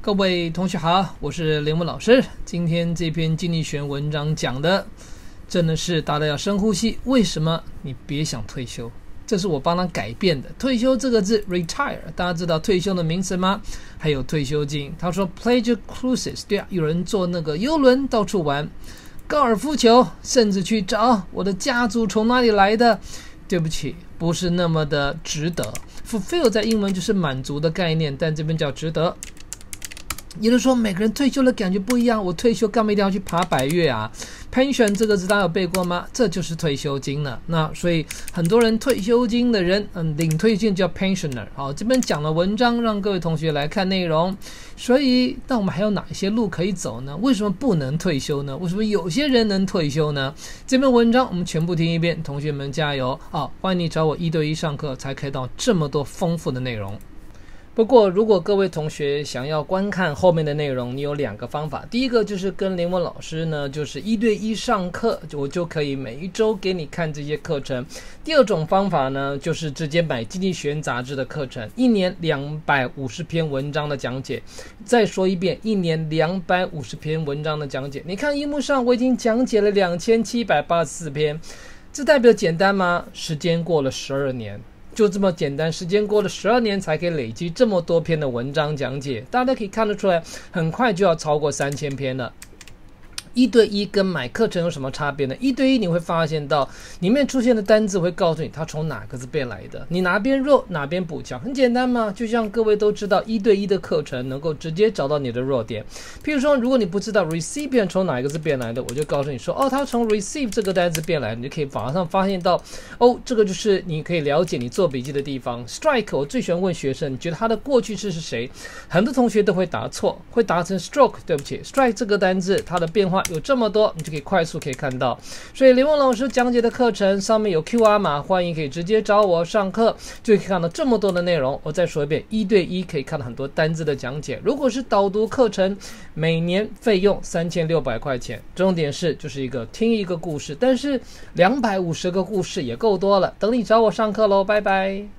各位同学好，我是林木老师。今天这篇经济学文章讲的真的是大家要深呼吸。为什么你别想退休？这是我帮他改变的。退休这个字，retire，大家知道退休的名词吗？还有退休金。他说，pleasure cruises，对啊，有人坐那个游轮到处玩，高尔夫球，甚至去找我的家族从哪里来的。对不起，不是那么的值得。fulfill 在英文就是满足的概念，但这边叫值得。有人说每个人退休的感觉不一样，我退休干嘛一定要去爬百岳啊？pension 这个字大家有背过吗？这就是退休金了。那所以很多人退休金的人，嗯，领退休金叫 pensioner。好，这边讲了文章，让各位同学来看内容。所以，那我们还有哪些路可以走呢？为什么不能退休呢？为什么有些人能退休呢？这篇文章我们全部听一遍，同学们加油好！欢迎你找我一对一上课，才可以到这么多丰富的内容。不过，如果各位同学想要观看后面的内容，你有两个方法。第一个就是跟林文老师呢，就是一对一上课，我就可以每一周给你看这些课程。第二种方法呢，就是直接买《经济学人》杂志的课程，一年两百五十篇文章的讲解。再说一遍，一年两百五十篇文章的讲解。你看荧幕上，我已经讲解了两千七百八十四篇，这代表简单吗？时间过了十二年。就这么简单，时间过了十二年才可以累积这么多篇的文章讲解，大家可以看得出来，很快就要超过三千篇了。一对一跟买课程有什么差别呢？一对一你会发现到里面出现的单字会告诉你它从哪个字变来的，你哪边弱哪边补强，很简单嘛。就像各位都知道，一对一的课程能够直接找到你的弱点。譬如说，如果你不知道 recipient 从哪一个字变来的，我就告诉你说，哦，它从 receive 这个单词变来，你就可以马上发现到，哦，这个就是你可以了解你做笔记的地方。strike 我最喜欢问学生，你觉得它的过去式是谁？很多同学都会答错，会答成 stroke。对不起，strike 这个单字它的变化。有这么多，你就可以快速可以看到。所以林文老师讲解的课程上面有 Q R 码，欢迎可以直接找我上课，就可以看到这么多的内容。我再说一遍，一对一可以看到很多单字的讲解。如果是导读课程，每年费用三千六百块钱。重点是就是一个听一个故事，但是两百五十个故事也够多了。等你找我上课喽，拜拜。